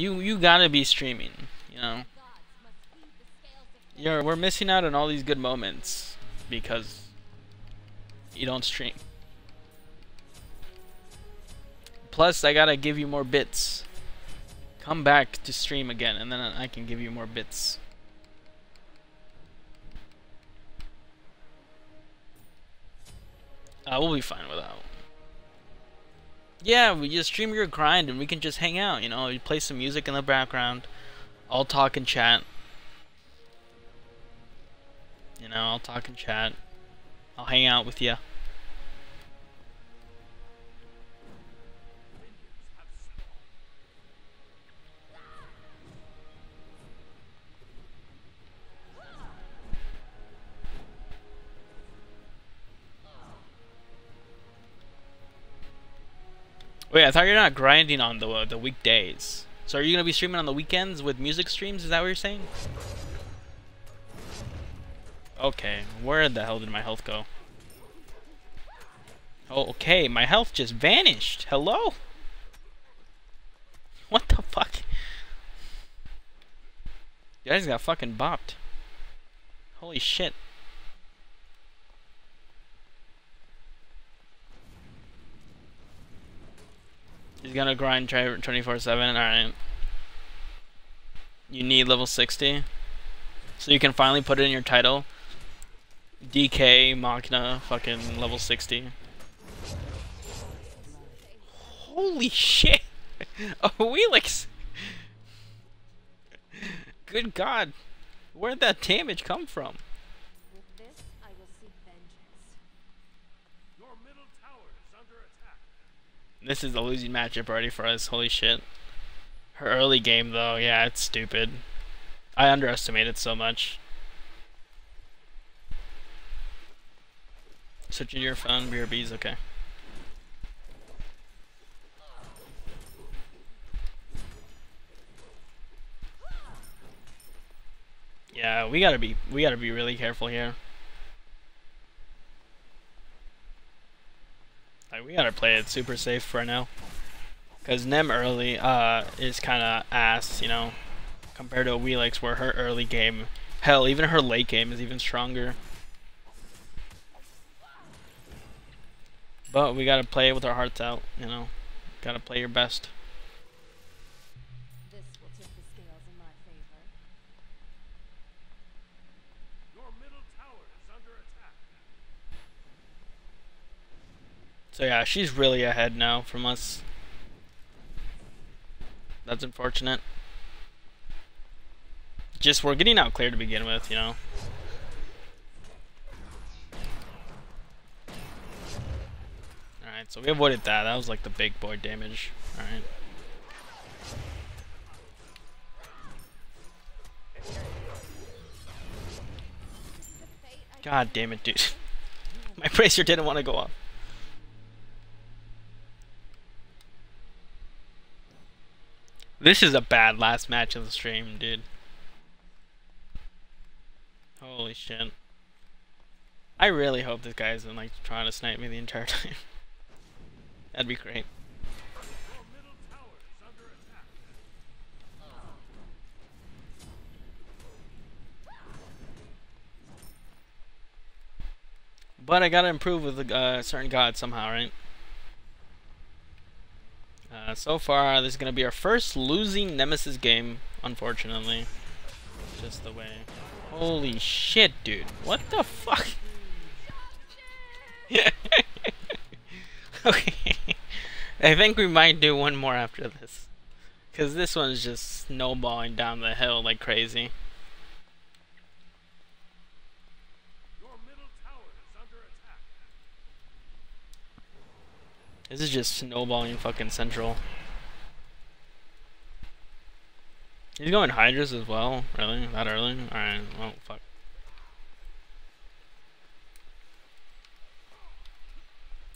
You you gotta be streaming, you know. You're we're missing out on all these good moments because you don't stream. Plus, I gotta give you more bits. Come back to stream again, and then I can give you more bits. Uh, we'll be fine without. Yeah, we just stream your grind and we can just hang out, you know, you play some music in the background. I'll talk and chat. You know, I'll talk and chat. I'll hang out with you. Wait, I thought you're not grinding on the the weekdays. So are you gonna be streaming on the weekends with music streams? Is that what you're saying? Okay, where the hell did my health go? Oh, okay, my health just vanished. Hello? What the fuck? You guys got fucking bopped. Holy shit. He's gonna grind 24-7, alright. You need level 60. So you can finally put it in your title. DK, Machina, fucking level 60. Holy shit! Oh, Awilix! Good god. Where'd that damage come from? This is a losing matchup already for us. Holy shit. Her early game, though, yeah, it's stupid. I underestimated so much. Switching to your phone, BRB's okay. Yeah, we gotta be we gotta be really careful here. We gotta play it super safe right now. Because Nem early uh, is kind of ass, you know, compared to Awilix where her early game, hell, even her late game is even stronger. But we gotta play with our hearts out, you know. Gotta play your best. So yeah, she's really ahead now from us. That's unfortunate. Just we're getting out clear to begin with, you know. Alright, so we avoided that. That was like the big boy damage. Alright. God damn it, dude. My bracer didn't want to go off. This is a bad last match of the stream, dude. Holy shit. I really hope this guy isn't like trying to snipe me the entire time. That'd be great. But I gotta improve with a uh, certain god somehow, right? So far, this is going to be our first losing Nemesis game, unfortunately. Just the way. Holy shit, dude. What the fuck? okay. I think we might do one more after this. Because this one's just snowballing down the hill like crazy. This is just snowballing fucking central. He's going Hydras as well? Really? That early? Alright, well, fuck.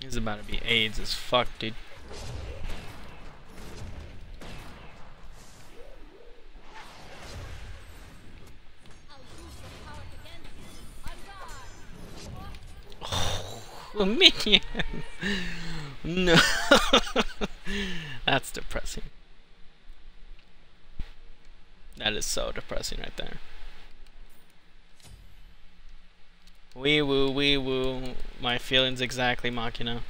He's about to be AIDS as fuck, dude. Oh, a minion! No. That's depressing. That is so depressing right there. Wee woo, wee woo. My feelings exactly, Machina.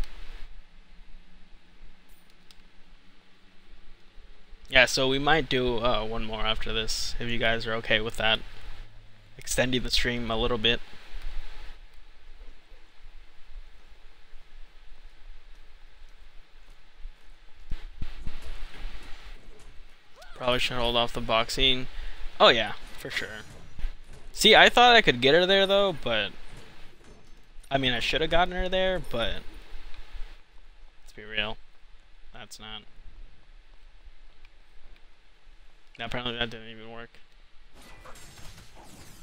Yeah, so we might do uh, one more after this, if you guys are okay with that. Extending the stream a little bit. Probably should hold off the boxing. Oh yeah, for sure. See, I thought I could get her there though, but I mean, I should have gotten her there, but let's be real, that's not. Apparently that didn't even work.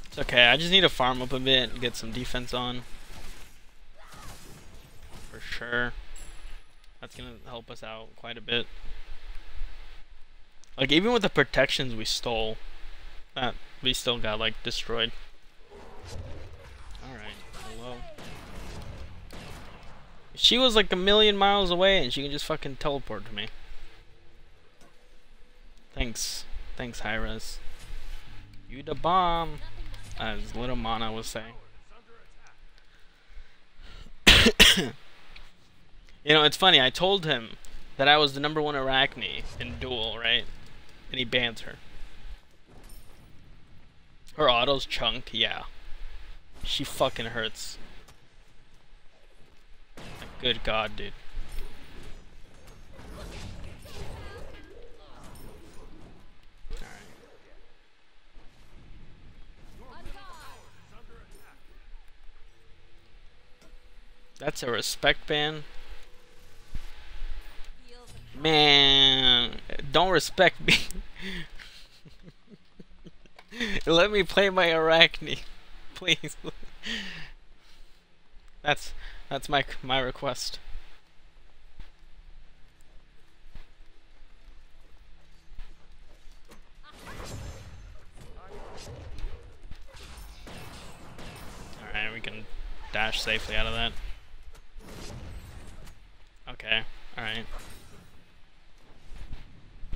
It's okay, I just need to farm up a bit and get some defense on. For sure. That's gonna help us out quite a bit. Like even with the protections we stole, that we still got like destroyed. Alright, hello. She was like a million miles away and she can just fucking teleport to me. Thanks. Thanks, Hi-Rez. You the bomb, as little Mana was saying. you know, it's funny, I told him that I was the number one Arachne in Duel, right? And he bans her. Her auto's chunk, yeah. She fucking hurts. Good god, dude. That's a respect ban. Man, don't respect me. Let me play my Arachne, please. that's that's my my request. Alright, we can dash safely out of that. Okay, alright.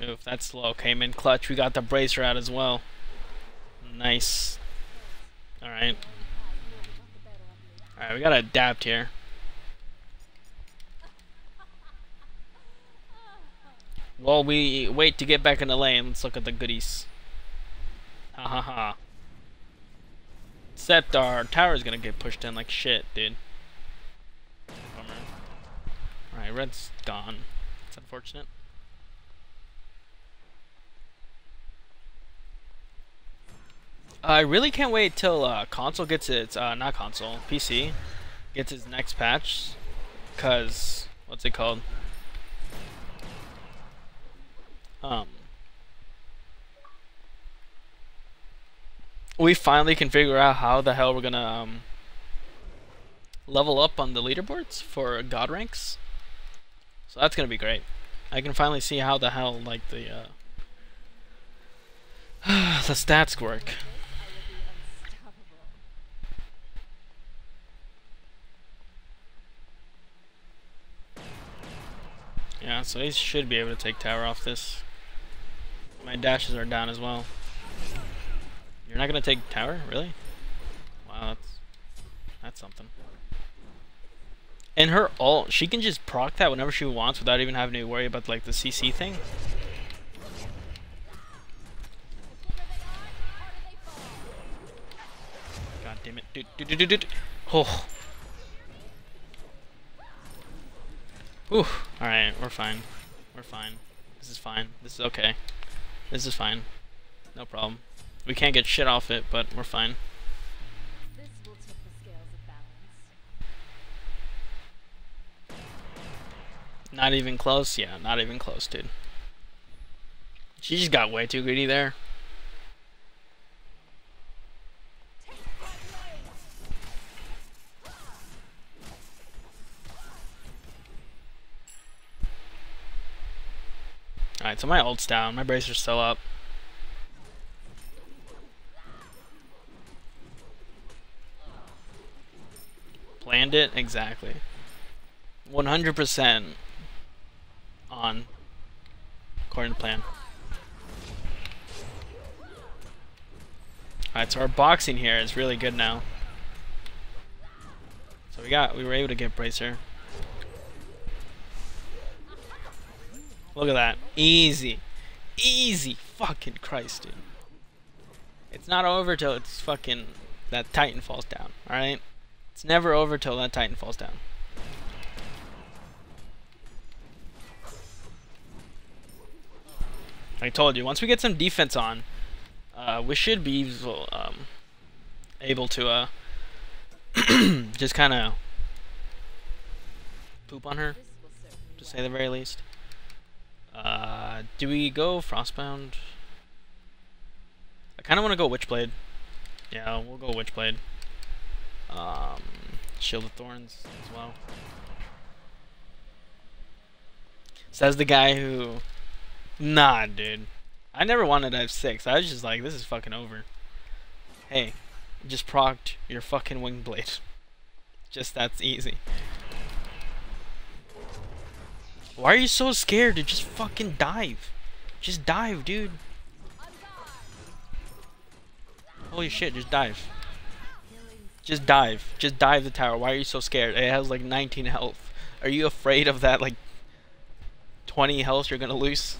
Oof, that's slow. Came in clutch. We got the bracer out as well. Nice. Alright. Alright, we gotta adapt here. While we wait to get back in the lane, let's look at the goodies. Ha ha ha. Except our tower's gonna get pushed in like shit, dude. Alright, red's gone. It's unfortunate. I really can't wait till uh, console gets its, uh, not console, PC, gets its next patch, cause, what's it called? Um, we finally can figure out how the hell we're gonna, um, level up on the leaderboards for god ranks. So that's gonna be great. I can finally see how the hell, like, the, uh, the stats work. Yeah, so he should be able to take tower off this. My dashes are down as well. You're not gonna take tower? Really? Wow, that's that's something. And her ult, she can just proc that whenever she wants without even having to worry about like the CC thing. God damn it. Dude, dude, dude, dude. Oh. Whew. Alright, we're fine. We're fine. This is fine. This is okay. This is fine. No problem. We can't get shit off it, but we're fine. Not even close? Yeah, not even close, dude. She just got way too greedy there. Alright, so my ult's down. My bracer's still up. Planned it? Exactly. 100% on according to plan. Alright, so our boxing here is really good now. So we got, we were able to get Bracer. Look at that. Easy. Easy. Fucking Christ, dude. It's not over till it's fucking, that Titan falls down, alright? It's never over till that Titan falls down. I told you, once we get some defense on, uh, we should be um, able to uh, just kind of poop on her, to say the very least. Uh, do we go Frostbound? I kind of want to go Witchblade. Yeah, we'll go Witchblade. Um, Shield of Thorns as well. Says the guy who Nah, dude. I never wanted to have six. I was just like, this is fucking over. Hey, just procced your fucking wing blade. Just that's easy. Why are you so scared to just fucking dive? Just dive, dude. Holy shit, just dive. Just dive. Just dive the tower. Why are you so scared? It has like 19 health. Are you afraid of that like 20 health you're gonna lose?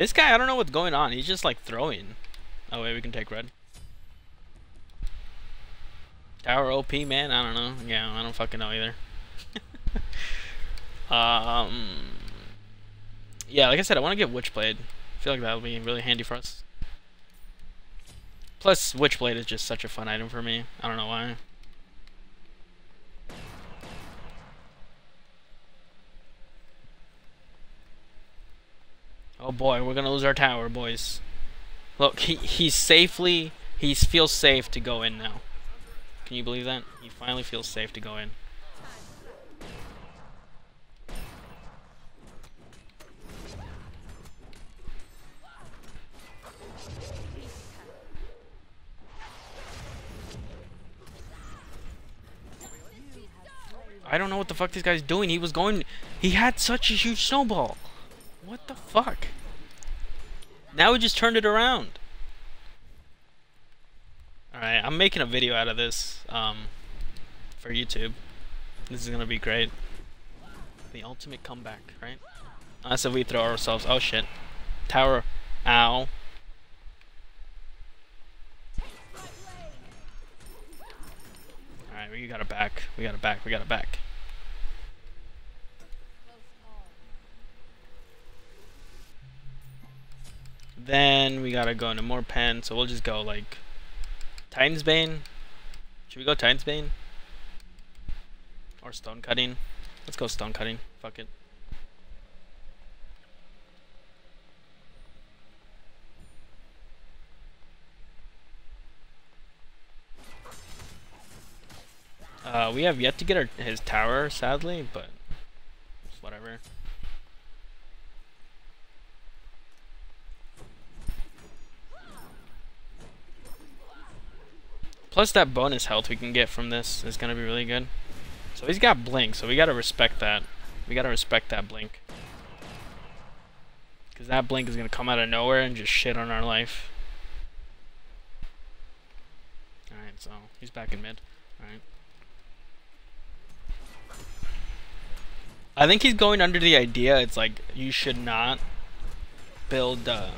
This guy, I don't know what's going on. He's just like throwing. Oh wait, we can take red. Tower OP, man. I don't know. Yeah, I don't fucking know either. um, yeah, like I said, I want to get Witchblade. I feel like that'll be really handy for us. Plus, Witchblade is just such a fun item for me. I don't know why. Oh boy, we're gonna lose our tower, boys. Look, he he's safely he feels safe to go in now. Can you believe that? He finally feels safe to go in. I don't know what the fuck this guy's doing. He was going... He had such a huge snowball. What the fuck? Now we just turned it around. Alright, I'm making a video out of this um, for YouTube. This is gonna be great. The ultimate comeback, right? Unless if we throw ourselves. Oh shit. Tower. Ow. Alright, we got it back. We got it back. We got it back. Then we gotta go into more pen, so we'll just go like Titan's Bane. Should we go Titan's Bane? Or Stone Cutting? Let's go Stone Cutting. Fuck it. Uh, we have yet to get our, his tower, sadly, but whatever. Plus that bonus health we can get from this is going to be really good. So he's got blink, so we got to respect that. We got to respect that blink. Because that blink is going to come out of nowhere and just shit on our life. Alright, so he's back in mid. Alright. I think he's going under the idea it's like you should not build uh,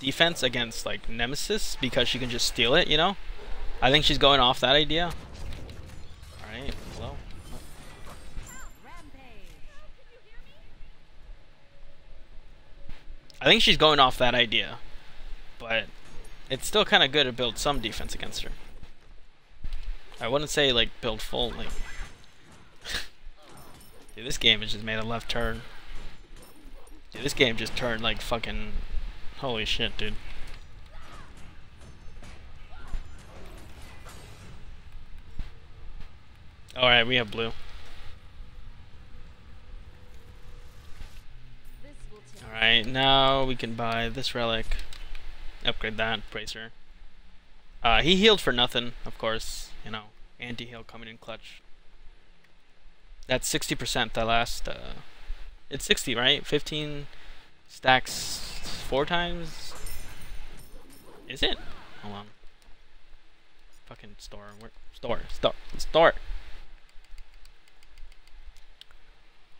defense against like Nemesis because she can just steal it, you know? I think she's going off that idea. Alright, hello. I think she's going off that idea. But it's still kind of good to build some defense against her. I wouldn't say like build full like Dude, this game has just made a left turn. Dude, this game just turned like fucking holy shit, dude. Alright, we have blue. Alright, now we can buy this relic. Upgrade that, bracer. Uh, he healed for nothing, of course. You know, anti-heal coming in clutch. That's 60% the last, uh, it's 60, right? 15 stacks four times? Is it? Hold on. Fucking store. Where? Store. Store. Store.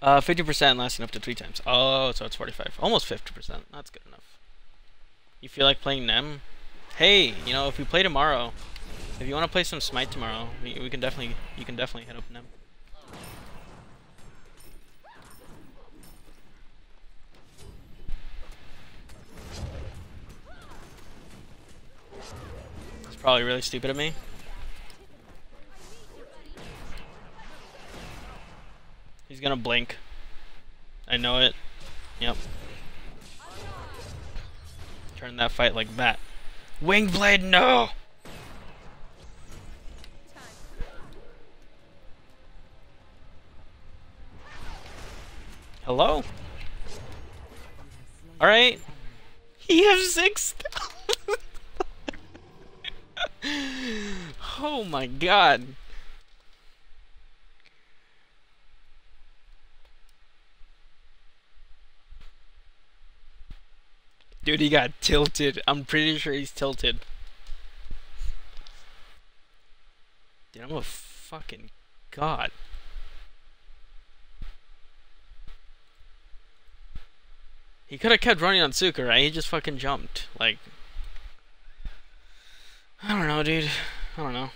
Uh, 50% lasting up to three times. Oh, so it's 45. Almost 50%. That's good enough. You feel like playing Nem? Hey, you know, if we play tomorrow, if you want to play some Smite tomorrow, we, we can definitely, you can definitely hit up Nem. It's probably really stupid of me. He's gonna blink. I know it. Yep. Turn that fight like that. Wing blade, no! Hello? Alright. He has six. oh my god. Dude, he got tilted. I'm pretty sure he's tilted. Dude, I'm a fucking god. He could have kept running on Suka, right? He just fucking jumped. Like, I don't know, dude. I don't know.